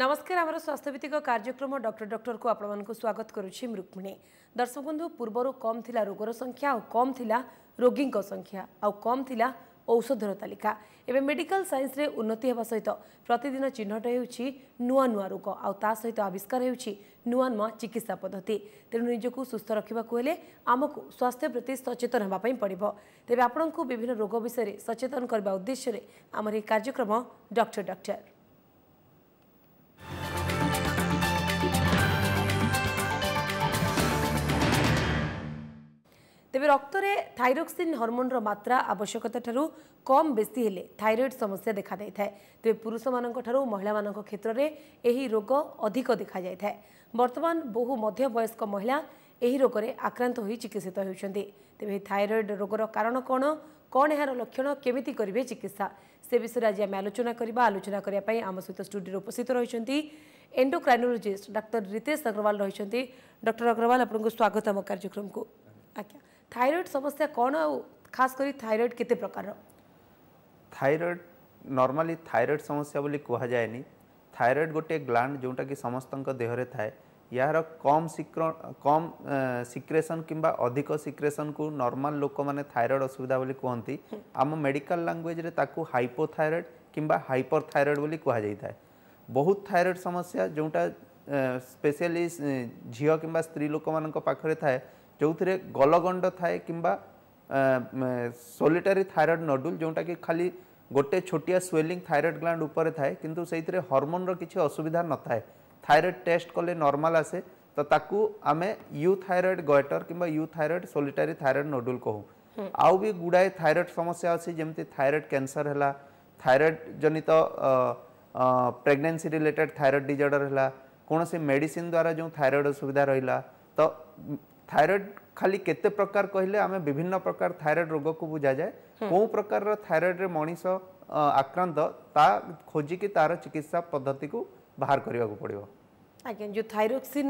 नमस्कार आम स्वास्थ्यभित्रम डक्टर डक्टरको आपगत गरुक्मिणी दर्शक बंधु पूर्वहरू कम थाो रोगर संख्या कम कम्ती रोगी संख्या अम कम औषध र तालिका ए मेडिकल सइन्से उन्नति सहित प्रतिदिन चिह्न हुन्छ नुवा रोग आउँस आविष्कार हुन्छ नुवा नुवा चिकित्सा पद्धति तेणु निजको सुस्थ स्वास्थ्य प्रति सचेतन हेर्नु पर्यो तपाईँ आपणको विभिन्न रोग विषय सचेतन उद्देश्य गर्ने उद्देश्यले कार्यक्रम डक्टर डक्टर ତେବେ ରକ୍ତରେ ଥାଇରୋକ୍ସିନ୍ ହର୍ମୋନ୍ର ମାତ୍ରା ଆବଶ୍ୟକତାଠାରୁ କମ୍ ବେଶୀ ହେଲେ ଥାଇରଏଡ୍ ସମସ୍ୟା ଦେଖାଦେଇଥାଏ ତେବେ ପୁରୁଷମାନଙ୍କଠାରୁ ମହିଳାମାନଙ୍କ କ୍ଷେତ୍ରରେ ଏହି ରୋଗ ଅଧିକ ଦେଖାଯାଇଥାଏ ବର୍ତ୍ତମାନ ବହୁ ମଧ୍ୟବୟସ୍କ ମହିଳା ଏହି ରୋଗରେ ଆକ୍ରାନ୍ତ ହୋଇ ଚିକିତ୍ସିତ ହେଉଛନ୍ତି ତେବେ ଥାଇରଏଡ୍ ରୋଗର କାରଣ କ'ଣ କ'ଣ ଏହାର ଲକ୍ଷଣ କେମିତି କରିବେ ଚିକିତ୍ସା ସେ ବିଷୟରେ ଆଜି ଆମେ ଆଲୋଚନା କରିବା ଆଲୋଚନା କରିବା ପାଇଁ ଆମ ସହିତ ଷ୍ଟୁଡ଼ିଓରେ ଉପସ୍ଥିତ ରହିଛନ୍ତି ଏଣ୍ଡୋକ୍ରାଇନୋଲୋଜିଷ୍ଟ ଡାକ୍ତର ରିତେଶ ଅଗ୍ରୱାଲ ରହିଛନ୍ତି ଡକ୍ଟର ଅଗ୍ରୱାଲ ଆପଣଙ୍କୁ ସ୍ୱାଗତ ଆମ କାର୍ଯ୍ୟକ୍ରମକୁ ଆଜ୍ଞା থাইরয়েড সমস্যা কোণ খাস করে থাইরয়েড কেতে প্রকার থাইরয়েড নর্মালি থাইরয়েড সমস্যা বলে কুহযায়নি থাইরয়েড গোটে গ্লান্ড যেটা কি সমস্ত দেহরে থাকে ইয়ার কম সিক্র কম সিক্রেসন কিংবা অধিক সিক্রেসন কু নর্মাল লোক মানে থাইরয়েড অসুবিধা বলে কুহতি আম মেডিকাল ল্যাঙ্গুয়েজরে তাকে হাইপোথাইরয়েড কিংবা হাইপর থাইরয়েড বলে কুহযাই থাকে ବହୁତ ଥାଇରଏଡ଼୍ ସମସ୍ୟା ଯେଉଁଟା ସ୍ପେଶିଆଲି ଝିଅ କିମ୍ବା ସ୍ତ୍ରୀ ଲୋକମାନଙ୍କ ପାଖରେ ଥାଏ ଯେଉଁଥିରେ ଗଲଗଣ୍ଡ ଥାଏ କିମ୍ବା ସୋଲିଟାରୀ ଥାଇରଏଡ଼ ନଡୁଲ ଯେଉଁଟାକି ଖାଲି ଗୋଟେ ଛୋଟିଆ ସ୍ୱେଲିଂ ଥାଇରଏଡ଼ ଗ୍ଲାଣ୍ଡ ଉପରେ ଥାଏ କିନ୍ତୁ ସେଇଥିରେ ହର୍ମୋନ୍ର କିଛି ଅସୁବିଧା ନଥାଏ ଥାଇରଏଡ଼ ଟେଷ୍ଟ କଲେ ନର୍ମାଲ ଆସେ ତ ତାକୁ ଆମେ ୟୁ ଥାଇରଏଡ଼ ଗଏଟର କିମ୍ବା you thyroid solitary thyroid nodule କହୁ ଆଉ ବି ଗୁଡ଼ାଏ ଥାଇରଏଡ଼ ସମସ୍ୟା ଅଛି ଯେମିତି ଥାଇରଏଡ଼ କ୍ୟାନ୍ସର ହେଲା ଥାଇରଏଡ଼ ଜନିତ ପ୍ରେଗନେନ୍ସି ରିଲେଟେଡ଼ ଥାଇରଏଡ଼ ଡିଜର୍ଡ଼ର ହେଲା କୌଣସି ମେଡ଼ିସିନ ଦ୍ୱାରା ଯେଉଁ ଥାଇରଏଡ଼ ଅସୁବିଧା ରହିଲା ତ থাইরয়েড খালি কেতে প্রকার কহিলে আমি বিভিন্ন প্রকার থাইরয়েড রোগকু বুঝাযায় কেউ প্রকার থাইরয়েডে মনিষ আক্রান্ত তা খোঁজিকি তার চিকিৎসা পদ্ধতিকে বাহার করা পড়ব আজ্ঞা যে থাইরোক্সিন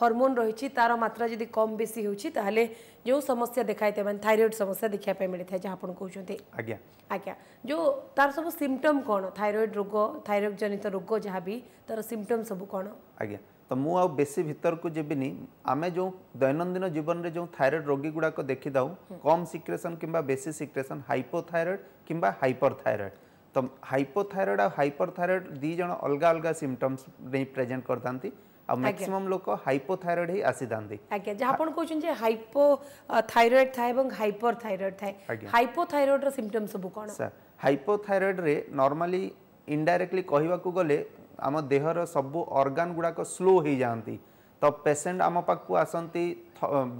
হরমোন রয়েছে তার মাত্রা যদি কম বেশি হচ্ছে তাহলে যে সমস্যা দেখাই থাকে থাইরয়েড সমস্যা দেখা মিলিথায় যা আপনার কৌন আজ্ঞা আজ্ঞা যে তার সব সিমটম কোণ থাইরয়েড রোগ থাইরয়েড জনিত রোগ যা বি তার সিমটম সব কোণ আজ্ঞা तो मुझे बेसी भितर को जीवन आम जो दैनंदिन जीवन में जो थायरएड रोगी गुड़ाक देखी था कम सिक्रेसन कि बेसी सिक्रेसन हाइपोथायरएड कि हाइपर थायरएड तो हाइपोथायरएड आइपर थायरएड दीज अलग अलग सिमटम्स नहीं प्रेजेन्ट कर मैक्सिमम लोक हाइपोथायरएड ही आसी था कहते हाइपोथायरएड था हाइपर थायरएड था हाइपोथायरएड रिमटम सब कौन सर हाइपोथायरएड्रे नर्माली इनडाइरेक्टली कहवाक गले ଆମ ଦେହର ସବୁ ଅର୍ଗାନ୍ ଗୁଡ଼ାକ ସ୍ଲୋ ହୋଇଯାଆନ୍ତି ତ ପେସେଣ୍ଟ ଆମ ପାଖକୁ ଆସନ୍ତି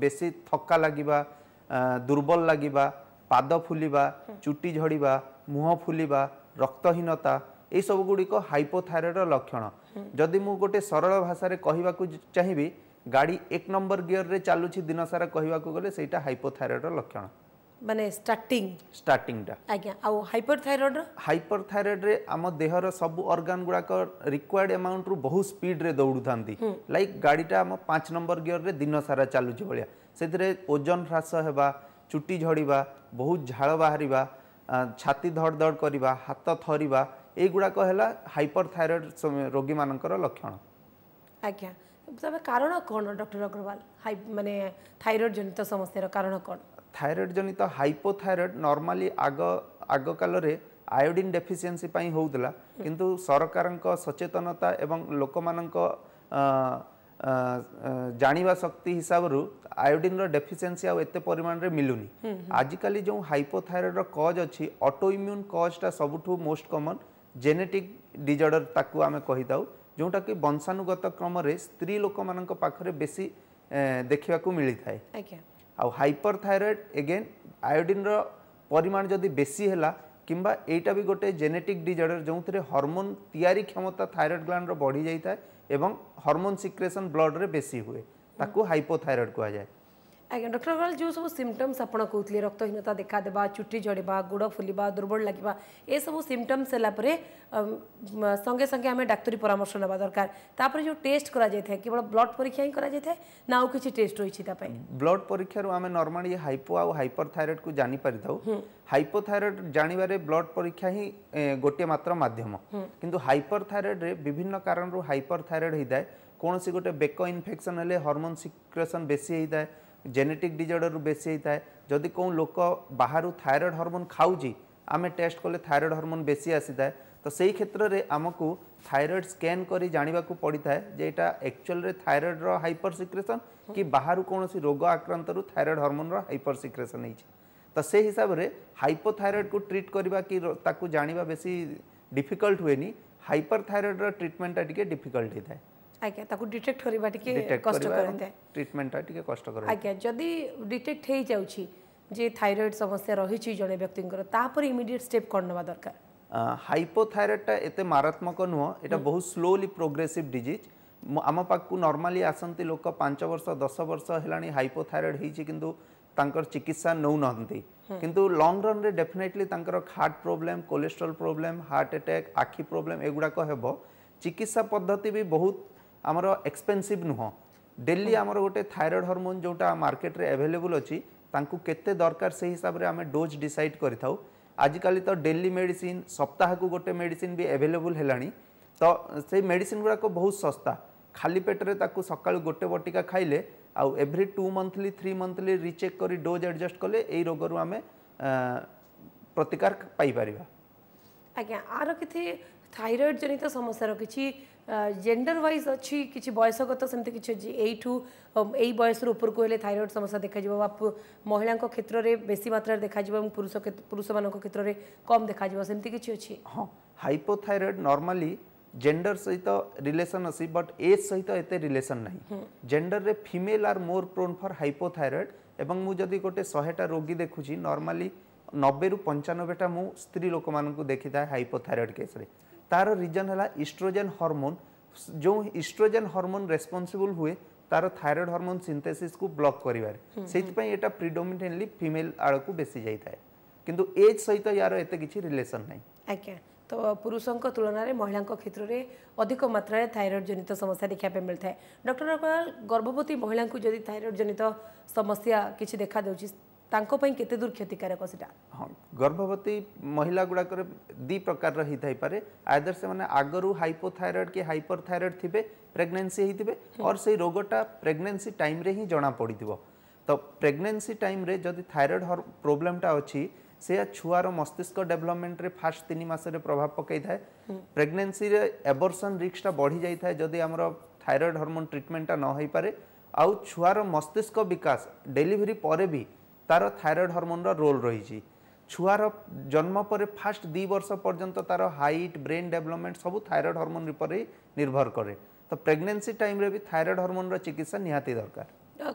ବେଶୀ ଥକା ଲାଗିବା ଦୁର୍ବଳ ଲାଗିବା ପାଦ ଫୁଲିବା ଚୁଟି ଝଡ଼ିବା ମୁହଁ ଫୁଲିବା ରକ୍ତହୀନତା ଏହିସବୁ ଗୁଡ଼ିକ ହାଇପୋଥାଇରଏଡ୍ ଲକ୍ଷଣ ଯଦି ମୁଁ ଗୋଟେ ସରଳ ଭାଷାରେ କହିବାକୁ ଚାହିଁବି ଗାଡ଼ି ଏକ ନମ୍ବର ଗିୟରରେ ଚାଲୁଛି ଦିନସାରା କହିବାକୁ ଗଲେ ସେଇଟା ହାଇପୋଥାଇରଏଡ୍ର ଲକ୍ଷଣ মানে স্টার্টিং স্টার্টিংটা আজ্ঞা আউ হাইপরথাইরয়েড হাইপরথাইরয়েড রে আম দেহর সব অর্গান গুড়াক রিকোয়ার্ড অ্যামাউন্ট রু বহু স্পিড রে দৌড়ু থান্তি লাইক গাড়িটা আম 5 নম্বর গিয়র রে দিন সারা চালুচি ভলিয়া সেতিরে ওজন হ্রাস হেবা চুটি ঝড়িবা বহু ঝাল বাহারিবা ছাতি ধড়ধড় করিবা হাত থরিবা এইগুড়াক হেলা হাইপরথাইরয়েড রোগী মানকর লক্ষণ আজ্ঞা তবে কারণ কোন ডক্টর অগ্রওয়াল মানে থাইরয়েড জনিত সমস্যার কারণ কোন থাইরয়েড জনিত হাইপোথাইরয়েড নর্মালি আগ আগকালরে আয়োডিন ডেফিসিয়েন্সি পাই হউলা কিন্তু সরকারଙ୍କ সচেতনতা এবং লোকମାନଙ୍କ জাঁয়া শক্তি হিসাবরু আয়োডিনর ডেফিসিয়েন্সি আতে পরিমাণে মিলুনি আজিকালি যে হাইপোথাইরয়েডর কজ অছি অটোইম্যুন কজটা সবুঠু মোস্ট কমন জেনেটিক ডিজর্ডর তাকে আমি কহিথাও ଯେଉଁଟାକି ବଂଶାନୁଗତ କ୍ରମରେ ସ୍ତ୍ରୀ ଲୋକମାନଙ୍କ ପାଖରେ ବେଶୀ ଦେଖିବାକୁ ମିଳିଥାଏ ଆଜ୍ଞା ଆଉ ହାଇପରଥାଇରଏଡ଼ ଏଗେନ୍ ଆୟୋଡ଼ିନ୍ର ପରିମାଣ ଯଦି ବେଶୀ ହେଲା କିମ୍ବା ଏଇଟା ବି ଗୋଟେ ଜେନେଟିକ୍ ଡିଜର୍ଡର ଯେଉଁଥିରେ ହର୍ମୋନ୍ ତିଆରି କ୍ଷମତା ଥାଇରଏଡ଼ ଗ୍ଲାଣ୍ଡର ବଢ଼ିଯାଇଥାଏ ଏବଂ ହର୍ମୋନ୍ ସିକ୍ରେସନ୍ ବ୍ଲଡ଼ରେ ବେଶୀ ହୁଏ ତାକୁ ହାଇପୋଥାଇରଏଡ଼ କୁହାଯାଏ ଆଜ୍ଞା ଡକ୍ଟର ଅଗ୍ରୱାଲ ଯେଉଁ ସବୁ ସିମ୍ପଟମ୍ସ ଆପଣ କହୁଥିଲେ ରକ୍ତହୀନତା ଦେଖାଦେବା ଚୁଟି ଝଡ଼ିବା ଗୋଡ଼ ଫୁଲିବା ଦୁର୍ବଳ ଲାଗିବା ଏସବୁ ସିମ୍ପଟମ୍ସ ହେଲା ପରେ ସଙ୍ଗେ ସଙ୍ଗେ ଆମେ ଡାକ୍ତରୀ ପରାମର୍ଶ ନେବା ଦରକାର ତାପରେ ଯେଉଁ ଟେଷ୍ଟ କରାଯାଇଥାଏ କେବଳ ବ୍ଲଡ଼ ପରୀକ୍ଷା ହିଁ କରାଯାଇଥାଏ ନା ଆଉ କିଛି ଟେଷ୍ଟ ରହିଛି ତା ପାଇଁ ବ୍ଲଡ଼ ପରୀକ୍ଷାରୁ ଆମେ ନର୍ମାଲି ହାଇପୋ ଆଉ ହାଇପର ଥାଇରଏଡ଼କୁ ଜାଣିପାରିଥାଉ ହାଇପୋଥାଇରଏଡ଼ ଜାଣିବାରେ ବ୍ଲଡ଼ ପରୀକ୍ଷା ହିଁ ଗୋଟିଏ ମାତ୍ର ମାଧ୍ୟମ କିନ୍ତୁ ହାଇପର ଥାଇରଏଡ଼ରେ ବିଭିନ୍ନ କାରଣରୁ ହାଇପର ଥାଇରଏଡ଼ ହୋଇଥାଏ କୌଣସି ଗୋଟେ ବେକ ଇନଫେକ୍ସନ୍ ହେଲେ ହର୍ମୋନ୍ ସିକ୍ରେସନ୍ ବେଶୀ ହୋଇଥାଏ ଜେନେଟିକ୍ ଡିଜର୍ଡ଼ରରୁ ବେଶୀ ହେଇଥାଏ ଯଦି କେଉଁ ଲୋକ ବାହାରୁ ଥାଇରଏଡ଼୍ ହର୍ମୋନ୍ ଖାଉଛି ଆମେ ଟେଷ୍ଟ କଲେ ଥାଇରଏଡ଼୍ ହର୍ମୋନ୍ ବେଶୀ ଆସିଥାଏ ତ ସେହି କ୍ଷେତ୍ରରେ ଆମକୁ ଥାଇରଏଡ଼୍ ସ୍କାନ୍ କରି ଜାଣିବାକୁ ପଡ଼ିଥାଏ ଯେ ଏଇଟା ଆକ୍ଚୁଆଲରେ ଥାଇରଏଡ଼୍ର ହାଇପର୍ ସିକ୍ରେସନ୍ କି ବାହାରୁ କୌଣସି ରୋଗ ଆକ୍ରାନ୍ତରୁ ଥାଇରଏଡ଼୍ ହର୍ମୋନ୍ର ହାଇପର୍ ସିକ୍ରେସନ୍ ହେଇଛି ତ ସେ ହିସାବରେ ହାଇପୋଥାଇରଏଡ଼୍କୁ ଟ୍ରିଟ୍ କରିବା କି ତାକୁ ଜାଣିବା ବେଶୀ ଡିଫିକଲ୍ଟ ହୁଏନି ହାଇପର୍ ଥାଇରଏଡ଼୍ର ଟ୍ରିଟମେଣ୍ଟଟା ଟିକେ ଡିଫିକଲ୍ଟ ହେଇଥାଏ আজ্ঞা তাকে ডিটেক্ট করা টিকে কষ্ট করতে ট্রিটমেন্টটা টিকে কষ্ট করে আজ্ঞা যদি ডিটেক্ট হয়ে যাচ্ছি যে থাইরয়েড সমস্যা রয়েছে জনে ব্যক্তিঙ্কর তাপরে ইমিডিয়েট স্টেপ কোন নেওয়া দরকার হাইপোথাইরয়েডটা এতে মারাত্মক নুহ এটা বহু স্লোলি প্রোগ্রেসিভ ডিজিজ ଆମ ପାଖକୁ ନର୍ମାଲି ଆସନ୍ତି ଲୋକ ପାଞ୍ଚ ବର୍ଷ ଦଶ ବର୍ଷ ହେଲାଣି ହାଇପୋଥାଇରଏଡ୍ ହେଇଛି କିନ୍ତୁ ତାଙ୍କର ଚିକିତ୍ସା ନେଉନାହାନ୍ତି କିନ୍ତୁ ଲଙ୍ଗ୍ ରନ୍ରେ ଡେଫିନେଟଲି ତାଙ୍କର heart problem cholesterol problem heart attack ଆଖି ପ୍ରୋବ୍ଲେମ୍ ଏଗୁଡ଼ାକ ହେବ ଚିକିତ୍ସା ପଦ୍ଧତି ବି ବହୁତ ଆମର ଏକ୍ସପେନ୍ସିଭ୍ ନୁହଁ ଡେଲି ଆମର ଗୋଟେ ଥାଇରଏଡ଼ ହର୍ମୋନ୍ ଯେଉଁଟା ମାର୍କେଟରେ ଆଭେଲେବୁଲ୍ ଅଛି ତାଙ୍କୁ କେତେ ଦରକାର ସେହି ହିସାବରେ ଆମେ ଡୋଜ୍ ଡିସାଇଡ଼୍ କରିଥାଉ ଆଜିକାଲି ତ ଡେଲି ମେଡ଼ିସିନ୍ ସପ୍ତାହକୁ ଗୋଟେ ମେଡ଼ିସିନ୍ ବି ଆଭେଲେବୁଲ୍ ହେଲାଣି ତ ସେଇ ମେଡ଼ିସିନ୍ ଗୁଡ଼ାକ ବହୁତ ଶସ୍ତା ଖାଲି ପେଟରେ ତାକୁ ସକାଳୁ ଗୋଟେ ବଟିକା ଖାଇଲେ ଆଉ every two monthly three monthly recheck କରି ଡୋଜ୍ ଆଡ଼ଜଷ୍ଟ କଲେ ଏଇ ରୋଗରୁ ଆମେ ପ୍ରତିକାର ପାଇପାରିବା ଆଜ୍ଞା ଆର କିଛି ଥାଇରଏଡ଼ ଜନିତ ସମସ୍ୟାର କିଛି জেন্ডর ওয়াইজ অছি কিছু বয়সগত সেমতি কিছু এইঠু এই বয়সর উপরকু হলে থাইরয়েড সমস্যা দেখাযিব বা মহিলা ক্ষেত্রে বেশি মাত্রার দেখাযিব এবং পুরুষ পুরুষ মান ক্ষেত্রে কম দেখাযিব সেমতি কিছু অছি হ্যাঁ হাইপোথাইরয়েড নর্মালি জেন্ডর সহিত রিলেসন অছি বট এজ সহিত এতে রিলেসন নাই জেন্ডরে female are more prone for hypothyroid এবং মু যদি গোটে শহেটা রোগী দেখুছি নর্মালি নবেরু পঞ্চানবেটা মু স্ত্রী লোকমানকু দেখিথায় হাইপোথাইরয়েড কেসরে तार रिजन है इस्ट्रोजेन हरमोन जो इस्ट्रोजेन हरमोन रेस्पन्सबल हुए तार थायरएड हरमोन सिंथेसिस को ब्लक कर प्रिडोमेटली फिमेल आड़ को बेसी जाए कि एज सहित यार एत कि रिलेसन ना आज्ञा तो पुरुष तुलन में महिला क्षेत्र में अधिक मात्रा थायरएड जनित समस्या देखा मिलता है डक्टर अग्रवाल गर्भवती महिला को जदि जनित समस्या किसी देखा दूसरी केते दूर क्षतिकारक सीटा हाँ गर्भवती महिला गुड़ाक दी प्रकार रही पारे आदर से मैंने आगर हाइपोथायरएड कि हाइपर थायरएड थे प्रेगनेंसी होते हम्म। और से रोगटा प्रेगनेसी टाइम रे ही जना पड़ थो तो प्रेगनेसी टाइम रे जदि थायरएड प्रोब्लेमटा अच्छी से छुआर मस्तिष्क डेभलपमेंट फास्ट तीन मस प्रभाव पकई था एबरसन रिक्सटा बढ़ी जाए जदि आम थायरएड हरमोन ट्रिटमेंटा नई नईपे आ छुआर मस्तिष्क विकास डेलीवरी पर भी ତାର ଥାଇରଏଡ଼ ହର୍ମୋନ୍ର ରୋଲ୍ ରହିଛି ଛୁଆର ଜନ୍ମ ପରେ ଫାଷ୍ଟ ଦୁଇ ବର୍ଷ ପର୍ଯ୍ୟନ୍ତ ତାର ହାଇଟ୍ ବ୍ରେନ୍ ଡେଭଲପମେଣ୍ଟ ସବୁ ଥାଇରଏଡ଼ ହର୍ମୋନ୍ ଉପରେ ନିର୍ଭର କରେ ତ ପ୍ରେଗନେନ୍ସି ଟାଇମ୍ରେ ବି ଥାଇରଏଡ଼ ହର୍ମୋନ୍ର ଚିକିତ୍ସା ନିହାତି ଦରକାର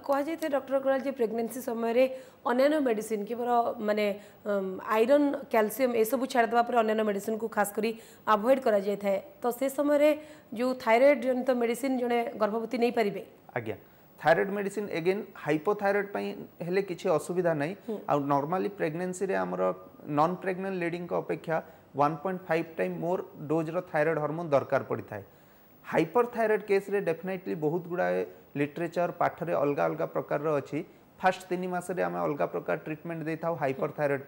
କୁହାଯାଇଥାଏ ଡକ୍ଟର କୁରାଲ ଯେ ପ୍ରେଗନେନ୍ସି ସମୟରେ ଅନ୍ୟାନ୍ୟ ମେଡ଼ିସିନ୍ କିମ୍ବା ମାନେ ଆଇରନ୍ କ୍ୟାଲସିୟମ୍ ଏସବୁ ଛାଡ଼ିଦେବା ପରେ ଅନ୍ୟାନ୍ୟ ମେଡ଼ିସିନ୍କୁ ଖାସ୍ କରି ଆଭଏଡ଼୍ କରାଯାଇଥାଏ ତ ସେ ସମୟରେ ଯେଉଁ ଥାଇରଏଡ଼ ଜନିତ ମେଡ଼ିସିନ୍ ଜଣେ ଗର୍ଭବତୀ ନେଇପାରିବେ ଆଜ୍ଞା थायरएड मेडिसीन एगेन हाइपोथायरएड हेले किसी असुविधा ना आउ नर्माली प्रेगनेसी आमर नन प्रेगनेंट लेडी अपेक्षा 1.5 टाइम मोर डोज्र थायरएड हर्मोन दरकार पड़ी था हाइपर थायरएड केस रे डेफिनेटली बहुत गुड़ाए लिटरेचर पाठरे अलग अलग प्रकार अच्छी फास्ट तीन मसरे आम अलग प्रकार ट्रिटमेंट दे था हाइपर थायरएड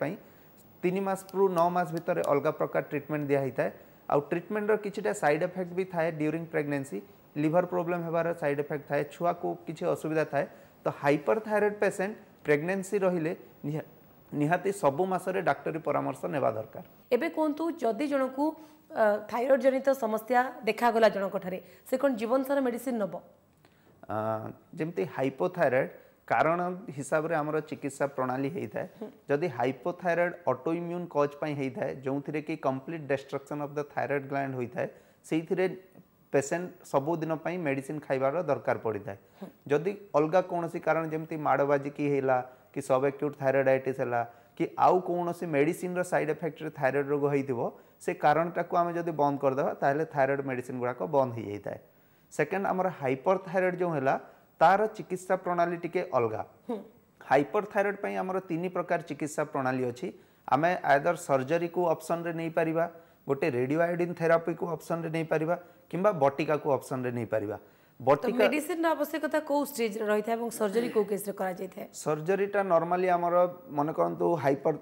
तीन मसू नौमास भितर अलग प्रकार ट्रिटमेंट दिखाई था ट्रीटमेंट ट्रिटमेंटर किसीटा सैड एफेक्ट भी थाए ड्यूरींग प्रेगनेसी लिभर प्रोब्लेम हो सैड इफेक्ट थाए छुआ को किसी असुविधा थाए तो हाइपर थायरएड पेसेंट प्रेगनेसी रही निहाती सबु मासरे डाक्टरी परामर्श नेवा दरकार एवं कहतु जदि जन को थायरॉइड जनित समस्या देखा गला जणक से कोन जीवन सारा मेडिसिन नबो जेमते हाइपोथायरॉइड कारण हिसाब से हमर चिकित्सा प्रणाली हेय थाए जदी हाइपोथायरॉइड ऑटोइम्यून कॉज पई हेय थाए जोंथिरे की complete destruction of the thyroid gland होई थाए सेथिरे পেসেন্ট সবুদিন মেডিসিন খাইবার দরকার পড়ি থাকে যদি অলগা কৌশি কারণ যেমি মাড়বাজিকি হইলা কি সব এক্যুট থাইরয়েডাইটিস হলা কি আউ কৌশি মেডিসিন্র সাইড এফেক্টরে থাইরয়েড রোগ হয়েছিল সে কারণটাকে আমি যদি বন্ধ করেদেবা তাহলে থাইরয়েড মেডিসিন গুড়াক বন্ধ হয়ে যাই সেকেন্ড আমার হাইপর থাইরয়েড যে হল তার চিকিৎসা প্রণালী টিকে অলগা হাইপর থাইরয়েড পাই আমার তিন প্রকার চিকিৎসা প্রণালী অছি আমি আইদর সর্জরি কু অপসনরে নেই পারিবা গোটে রেডিও আয়োডিন থেরাপি কু অপসনরে নেই পারিবা কিংবা বটিকাକୁ ଅପସନ୍ରେ ନେଇପାରିବା বটিকা মেডিসিন আবশ্যকতা কেউ স্টেজ রয়েছে এবং সর্জরি কেউ কেসে করা যাইতে সর্জরিটা নর্মালি আমার মনে করতু hyper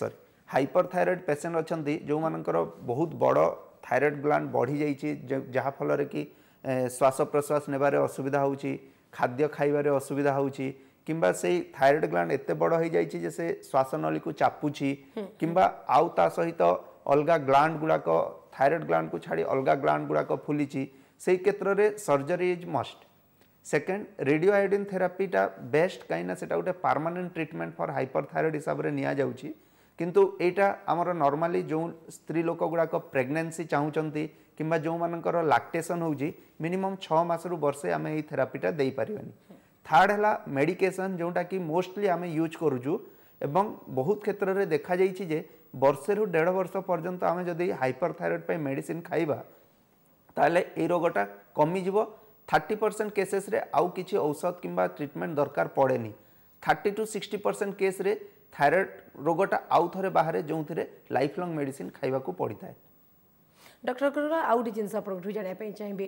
sorry hyper thyroid patient অনেক যেমানকর বহুত বড় থাইরয়েড গ্ল্যান্ড বড়ি যাইছি যাফলরে কি শ্বাসপ্রশ্বাস নেবার অসুবিধা হচ্ছে খাদ্য খাইবার অসুবিধা হচ্ছে কিংবা সেই থাইরয়েড গ্ল্যান্ড এত বড় হয়ে যাইছি যে সে শ্বাসনলীকে চাপুছি কিংবা আউ তা সহিত অলগা গ্ল্যান্ড গুড়াক ଥାଇରଏଡ଼୍ ଗ୍ଲାଣ୍ଡକୁ ଛାଡ଼ି ଅଲଗା ଗ୍ଲାଣ୍ଡ ଗୁଡ଼ାକ ଫୁଲିଛି ସେଇ କ୍ଷେତ୍ରରେ surgery is must second radio iodine ଥେରାପିଟା best କାହିଁକିନା ସେଇଟା ଗୋଟେ permanent treatment for hyperthyroid ହିସାବରେ ନିଆଯାଉଛି କିନ୍ତୁ ଏଇଟା ଆମର ନର୍ମାଲି ଯେଉଁ ସ୍ତ୍ରୀ ଲୋକ ଗୁଡ଼ାକ ପ୍ରେଗନେନ୍ସି ଚାହୁଁଛନ୍ତି କିମ୍ବା ଯେଉଁମାନଙ୍କର ଲାକ୍ଟେସନ୍ ହେଉଛି ମିନିମମ୍ ଛଅ ମାସରୁ ବର୍ଷେ ଆମେ ଏଇ ଥେରାପିଟା ଦେଇପାରିବାନି ଥାର୍ଡ଼ ହେଲା ମେଡ଼ିକେସନ୍ ଯେଉଁଟାକି ମୋଷ୍ଟଲି ଆମେ ୟୁଜ୍ କରୁଛୁ এবং বহুত ক্ষেত্রে দেখা যাই যে বর্ষেরু দেড় বর্ষ পর্যন্ত আমি যদি হাইপর থাইরয়েড পাই মেডিসিন খাইবা তাহলে এই রোগটা কমিযিব থার্টি পরসেন্ট কেসেসে আউ কিছু ঔষধ কিংবা ট্রিটমেন্ট দরকার পড়ে নি থার্টি টু সিক্সটি পরসেন্ট কেসে থাইরয়েড রোগটা আউ থরে বাহারে যে লাইফ লং মেডিসিন খাইবাকু পড়িথায় ଡକ୍ଟରଙ୍କର ଆଉ ଗୋଟେ ଜିନିଷ ଆପଣଙ୍କଠୁ ଜାଣିବା ପାଇଁ ଚାହିଁବି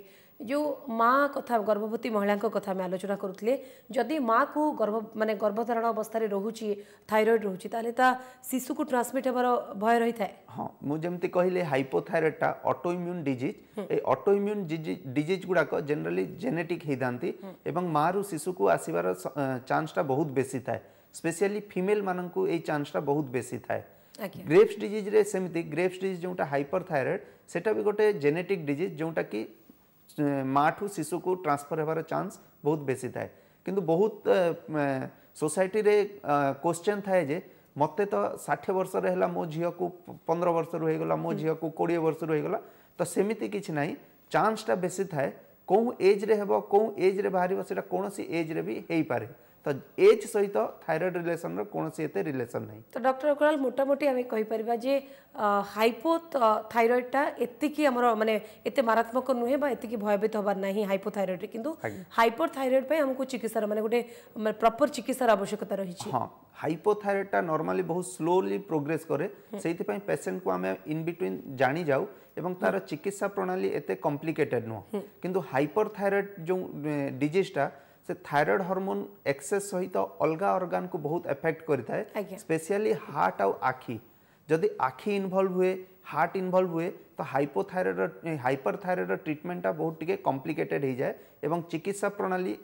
ଯେଉଁ ମା କଥା ଗର୍ଭବତୀ ମହିଳାଙ୍କ କଥା ଆମେ ଆଲୋଚନା କରୁଥିଲେ ଯଦି ମାକୁ ଗର୍ଭ ମାନେ ଗର୍ଭଧାରଣ ଅବସ୍ଥାରେ ରହୁଛି ଥାଇରଏଡ଼ ରହୁଛି ତାହେଲେ ତା ଶିଶୁକୁ ଟ୍ରାନ୍ସମିଟ୍ ହେବାର ଭୟ ରହିଥାଏ ହଁ ମୁଁ ଯେମିତି କହିଲି ହାଇପୋଥାଇରଏଡ଼ଟା ଅଟୋଇମ୍ୟୁନ୍ ଡିଜିଜ୍ ଏଇ ଅଟୋଇମ୍ୟୁନ୍ ଡିଜିଜ୍ ଗୁଡ଼ାକ ଜେନେରାଲି ଜେନେଟିକ୍ ହେଇଥାନ୍ତି ଏବଂ ମାଆରୁ ଶିଶୁକୁ ଆସିବାର ଚାନ୍ସଟା ବହୁତ ବେଶୀ ଥାଏ ସ୍ପେସିଆଲି ଫିମେଲ୍ ମାନଙ୍କୁ ଏଇ ଚାନ୍ସଟା ବହୁତ ବେଶୀ ଥାଏ ଗ୍ରେଭ୍ସ ଡିଜିଜ୍ରେ ସେମିତି ଗ୍ରେଭ୍ସ ଡିଜିଜ୍ ଯେଉଁଟା ହାଇପର ଥାଇରଏଡ଼୍ ସେଟା ବି ଗୋଟେ ଜେନେଟିକ୍ ଡିଜିଜ୍ ଯେଉଁଟାକି ମାଠୁ ଶିଶୁକୁ ଟ୍ରାନ୍ସଫର୍ ହେବାର ଚାନ୍ସ ବହୁତ ବେଶୀ ଥାଏ କିନ୍ତୁ ବହୁତ ସୋସାଇଟିରେ କୋଶ୍ଚେନ୍ ଥାଏ ଯେ ମୋତେ ତ ଷାଠିଏ ବର୍ଷରେ ହେଲା ମୋ ଝିଅକୁ ପନ୍ଦର ବର୍ଷରୁ ହେଇଗଲା ମୋ ଝିଅକୁ କୋଡ଼ିଏ ବର୍ଷରୁ ହେଇଗଲା ତ ସେମିତି କିଛି ନାହିଁ ଚାନ୍ସଟା ବେଶୀ ଥାଏ କେଉଁ ଏଜ୍ରେ ହେବ କେଉଁ ଏଜ୍ରେ ବାହାରିବ ସେଇଟା କୌଣସି ଏଜ୍ରେ ବି ହେଇପାରେ ତ ଏଜ୍ ସହିତ ଥାଇରଏଡ୍ ରିଲେସନ୍ର କୌଣସି ଏତେ ରିଲେସନ୍ ନାହିଁ ତ ଡକ୍ଟର ଅଗ୍ରୱାଲ ମୋଟାମୋଟି ଆମେ କହିପାରିବା ଯେ ହାଇପୋ ଥାଇରଏଡ୍ଟା ଏତିକି ଆମର ମାନେ ଏତେ ମାରାତ୍ମକ ନୁହେଁ ବା ଏତିକି ଭୟଭୀତ ହେବାର ନାହିଁ ହାଇପୋ ଥାଇରଏଡ୍ରେ କିନ୍ତୁ ହାଇପୋ ଥାଇରଏଡ୍ ପାଇଁ ଆମକୁ ଚିକିତ୍ସାର ମାନେ ଗୋଟେ ପ୍ରପର୍ ଚିକିତ୍ସାର ଆବଶ୍ୟକତା ରହିଛି ହଁ ହାଇପୋ ଥାଇରଏଡ୍ଟା ନର୍ମାଲି ବହୁତ ସ୍ଲୋଲି ପ୍ରୋଗ୍ରେସ୍ କରେ ସେଇଥିପାଇଁ ପେସେଣ୍ଟକୁ ଆମେ ଇନ୍ ବିଟୱିନ୍ ଜାଣିଯାଉ ଏବଂ ତାର ଚିକିତ୍ସା ପ୍ରଣାଳୀ ଏତେ କମ୍ପ୍ଲିକେଟେଡ୍ ନୁହଁ କିନ୍ତୁ ହାଇପର୍ ଥାଇରଏଡ୍ ଯେଉଁ ଡିଜିଜ୍ଟା ସେ ଥାଇରଏଡ୍ ହରମୋନ୍ ଏକ୍ସେସ୍ ସହିତ ଅଲଗା ଅର୍ଗାନକୁ ବହୁତ ଏଫେକ୍ଟ କରିଥାଏ ସ୍ପେସିଆଲି ହାର୍ଟ ଆଉ ଆଖି ଯଦି ଆଖି ଇନଭଲ୍ଭ ହୁଏ ହାର୍ଟ ଇନଭଲ୍ଭ ହୁଏ ତ ହାଇପୋଥାଇରଏଡ୍ର ହାଇପର ଥାଇରଏଡ୍ର ଟ୍ରିଟମେଣ୍ଟଟା ବହୁତ ଟିକେ କମ୍ପ୍ଲିକେଟେଡ୍ ହେଇଯାଏ ଏବଂ ଚିକିତ୍ସା ପ୍ରଣାଳୀ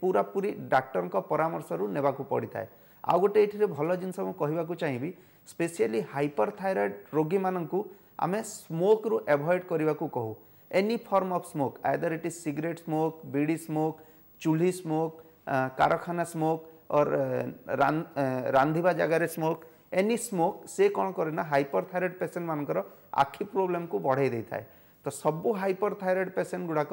ପୁରାପୁରି ଡାକ୍ତରଙ୍କ ପରାମର୍ଶରୁ ନେବାକୁ ପଡ଼ିଥାଏ ଆଉ ଗୋଟେ ଏଇଥିରେ ଭଲ ଜିନିଷ ମୁଁ କହିବାକୁ ଚାହିଁବି ସ୍ପେସିଆଲି ହାଇପର ଥାଇରଏଡ୍ ରୋଗୀମାନଙ୍କୁ ଆମେ ସ୍ମୋକ୍ରୁ ଆଭଏଡ୍ କରିବାକୁ କହୁ any form of smoke either it is cigarette smoke bidi smoke चूल्ही स्मोक कारखाना स्मोक और रान रांधिबा जगार स्मोक एनी स्मोक से कौन करे ना हाइपरथायरएड पेसेंट मानकर आखि प्रोब्लेम को बढ़े दे था तो सबू हाइपरथायरएड पेसेंट गुड़ाक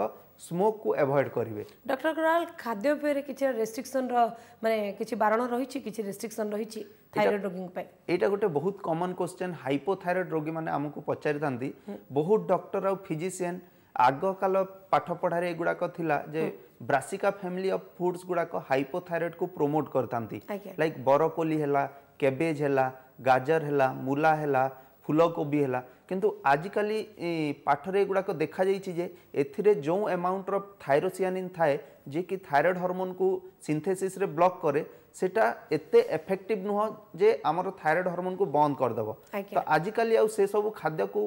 स्मोक को एवॉइड करेंगे डॉक्टर ग्राल खाद्यपेय किसी रेस्ट्रिक्शन मानने किसी बारण रही किसी रेस्ट्रिक्शन रही थायरएड रोगी एटा गोटे बहुत कमन क्वेश्चन हाइपोथायरएड रोगी मैंने आमको पचारि था हम्म। बहुत डक्टर आउ फिजिशियन आग पाठ पढ़ार एगुड़ाक ब्रासिका फैमिली ऑफ फूड्स गुड़ाक हाइपोथायरॉइड को प्रोमोट करता लाइक बरकोली है केबेज है गाजर है मूला है ফুলকোবি হেলা কিন্তু আজিকালি পাঠরে এগুড়াক দেখা যাইছি যে এথিরে যে অ্যামাউন্টর থাইরোসিয়ানিন থাকে যে কি থাইরয়েড হরমোনকু সিন্থেসিসরে ব্লক করে সেটা এতে এফেক্টিভ নুহ যে আমার থাইরয়েড হরমোনকু বন্ধ করিদেব তো আজিকালি আউ সেসব খাদ্যকু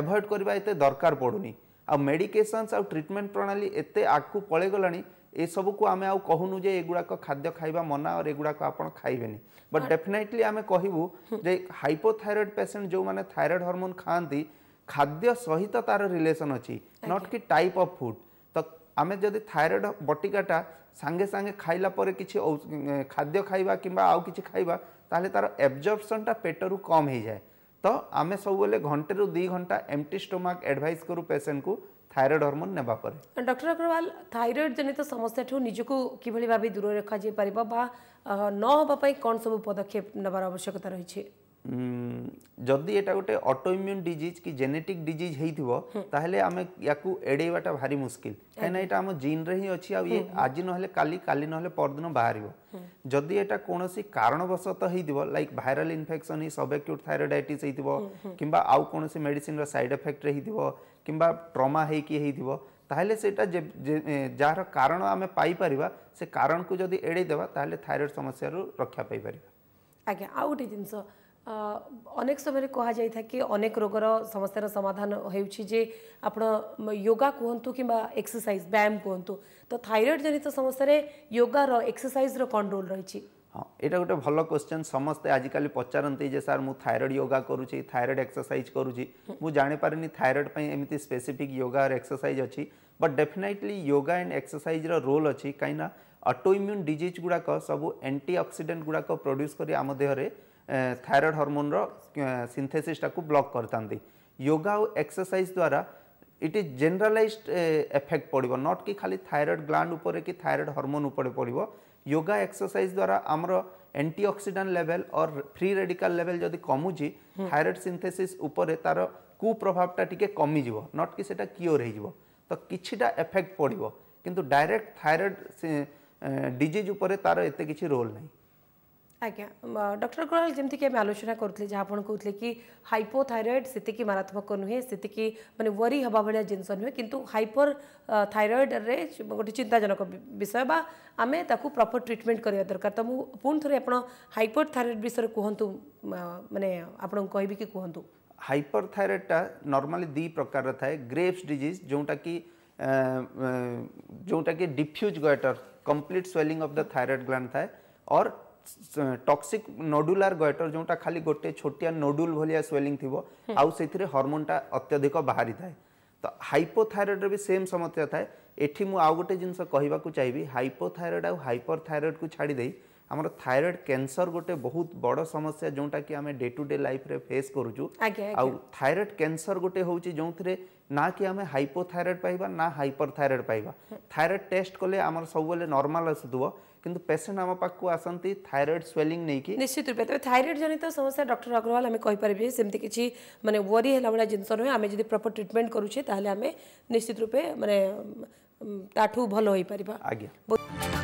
এভয়েড করা এতে দরকার পড়ুনি ଆଉ ମେଡ଼ିକେସନ୍ସ ଆଉ ଟ୍ରିଟମେଣ୍ଟ ପ୍ରଣାଳୀ ଏତେ ଆଗକୁ ପଳେଇଗଲାଣି ଏସବୁକୁ ଆମେ ଆଉ କହୁନୁ ଯେ ଏଗୁଡ଼ାକ ଖାଦ୍ୟ ଖାଇବା ମନା ଆଉ ଏଗୁଡ଼ାକ ଆପଣ ଖାଇବେନି ବଟ୍ ଡେଫିନେଟଲି ଆମେ କହିବୁ ଯେ ହାଇପୋଥାଇରଏଡ୍ ପେସେଣ୍ଟ ଯେଉଁମାନେ ଥାଇରଏଡ୍ ହରମୋନ୍ ଖାଆନ୍ତି ଖାଦ୍ୟ ସହିତ ତାର ରିଲେସନ୍ ଅଛି ନଟ୍ କି ଟାଇପ୍ ଅଫ୍ ଫୁଡ୍ ତ ଆମେ ଯଦି ଥାଇରଏଡ୍ ବଟିକାଟା ସାଙ୍ଗେ ସାଙ୍ଗେ ଖାଇଲା ପରେ କିଛି ଖାଦ୍ୟ ଖାଇବା କିମ୍ବା ଆଉ କିଛି ଖାଇବା ତାହେଲେ ତାର ଏବଜର୍ପସନ୍ଟା ପେଟରୁ କମ୍ ହେଇଯାଏ তো आम सबुले घंटे रु दी घंटा एम्प्टी स्टोमाक एडभाइस करू पेसेंट को থাইরয়েড হরমোন নেওয়া পরে ডক্টর অগ্রওয়াল থাইরয়েড জনিত সমস্যা ঠু নিজক কিভাবে ভাবে দূরে রখা যাই পারিব বা নহবা পাই কোন সব পদক্ষেপ নেবার আবশ্যকতা রয়েছে जदि एटा गोटे अटोइम्यून डिजीज कि जेनेटिक डिजीज होइथिबो ताहले आमे भारी मुस्किल कहीं एटा हम जीन रे ही अछि आ आज নহले काली काली নহले परदिन जदि एटा कोनोसी कारणवशत होइथिबो लाइक भाइरल इनफेक्शन ही सब एक्यूट थायरोइडाइटिस आउ कोनोसी मेडिसिन रो साइड इफेक्ट होइथिबो ट्रमा हो होइथिबो তাহলে সেটা যার কারণ আমি পাইপারিবা সে কারণকে যদি এড়াই দেবা তাহলে থাইরয়েড সমস্যার রক্ষা পাইপারিবা আজ্ঞা আউ গোটে ଅନେକ ସମୟରେ କୁହାଯାଇଥାଏ କି ଅନେକ ରୋଗର ସମସ୍ୟାର ସମାଧାନ ହେଉଛି ଯେ ଆପଣ ୟୋଗା କୁହନ୍ତୁ କିମ୍ବା ଏକ୍ସରସାଇଜ୍ ବ୍ୟାୟାମ କୁହନ୍ତୁ ତ ଥାଇରଏଡ଼ ଜନିତ ସମସ୍ୟାରେ ୟୋଗାର ଏକ୍ସରସାଇଜ୍ର କ'ଣ ରୋଲ୍ ରହିଛି ହଁ ଏଇଟା ଗୋଟେ ଭଲ କ୍ୱେଶ୍ଚନ୍ ସମସ୍ତେ ଆଜିକାଲି ପଚାରନ୍ତି ଯେ ସାର୍ ମୁଁ ଥାଇରଏଡ଼ ୟୋଗା କରୁଛି ଥାଇରଏଡ଼ ଏକ୍ସରସାଇଜ୍ କରୁଛି ମୁଁ ଜାଣିପାରିନି ଥାଇରଏଡ଼ ପାଇଁ ଏମିତି ସ୍ପେସିଫିକ୍ ୟୋଗା ଏକ୍ସରସାଇଜ୍ ଅଛି ବଟ୍ ଡେଫିନେଟଲି ୟୋଗା ଆଣ୍ଡ ଏକ୍ସରସାଇଜ୍ର ରୋଲ୍ ଅଛି କାହିଁକିନା ଅଟୋଇମ୍ୟୁନ୍ ଡିଜିଜ୍ ଗୁଡ଼ାକ ସବୁ ଆଣ୍ଟି ଅକ୍ସିଡେଣ୍ଟ ଗୁଡ଼ାକ ପ୍ରଡ୍ୟୁସ୍ କରି ଆମ ଦେହରେ हरमोन ହର୍ମୋନ୍ର को ब्लक କରିଥାନ୍ତି योगा और एक्सरसाइज द्वारा इट इज जेनरलाइज एफेक्ट पड़ो नट कि खाली थायरएड ग्लांड उपर कि थायरएड हर्मोन पड़ो योगा एक्सरसाइज द्वारा आमर एंटीअक्सीडेंट लेवल और फ्री रेडिकल लेवल जदि कमुची थायरएड सिंथेसिस तार कुप्रभावटा टी कमी नट कि क्योर हो तो किटा एफेक्ट पड़ो कि डायरेक्ट थायरएड डिजीज उपर तार एत किसी रोल नहीं अज्ञा डक्टर अग्रवाल जमीक आम आलोचना करूँ जहाँ आपते कि हाइपोथरएड से मारात्मक नुहे से मानते वरी हाँ भाया जिनस नुहे कि हाइपर थायरएड रे गोटे चिंताजनक विषय बा प्रपर ट्रिटमेंट करवा दरकार तो मुझे पुण् थे आप हाइपर थायरएड विषय में कहतु मानने आपण कह कहतु हाइपर थायरएडा नर्माली दी प्रकार थाए ग्रेवस डीज जोटा कि जोटा कि diffuse goitre complete swelling of the thyroid gland थाए और টক্সিক ନୋଡୁଲାର ଗଏଟର ଯେଉଁଟା ଖାଲି ଗୋଟେ ଛୋଟିଆ ନୋଡୁଲ ଭଳିଆ ସ୍ୱେଲିଂ ଥିବ ଆଉ ସେଥିରେ ହରମୋନଟା ଅତ୍ୟଧିକ ବାହାରିଥାଏ ତ ହାଇପୋଥାଇରଏଡ଼ରେ ବି ସେମ୍ ସମସ୍ୟା ଥାଏ ଏଠି ମୁଁ ଆଉ ଗୋଟେ ଜିନିଷ କହିବାକୁ ଚାହିଁବି ହାଇପୋଥାଇରଏଡ଼ ଆଉ ହାଇପର ଥାଇରଏଡ଼କୁ ଛାଡ଼ିଦେଇ ଆମର ଥାଇରଏଡ଼ କ୍ୟାନ୍ସର ଗୋଟେ ବହୁତ ବଡ଼ ସମସ୍ୟା ଯେଉଁଟାକି ଆମେ ଡେ ଟୁ ଡେ ଲାଇଫରେ ଫେସ୍ କରୁଛୁ ଆଉ ଥାଇରଏଡ଼ କ୍ୟାନ୍ସର ଗୋଟେ ହେଉଛି ଯେଉଁଥିରେ ନା କି ଆମେ ହାଇପୋଥାଇରଏଡ଼ ପାଇବା ନା ହାଇପର ଥାଇରଏଡ଼ ପାଇବା ଥାଇରଏଡ଼ ଟେଷ୍ଟ କଲେ ଆମର ସବୁବେଳେ ନର୍ମାଲ ଆସୁଥିବ किंतु पेसेंट आम पाखक आसती थायरएड स्वेलिंग नहीं कि निश्चित रूप तेज थायरएड जनित समस्या डक्टर अग्रवाल आम कहींपर सेमती किसी मैंने वरी है भाया जिन नुहे आम जब प्रपर ट्रिटमेंट करुचे आम निश्चित रूपे मैंने भल हो पार आज्ञा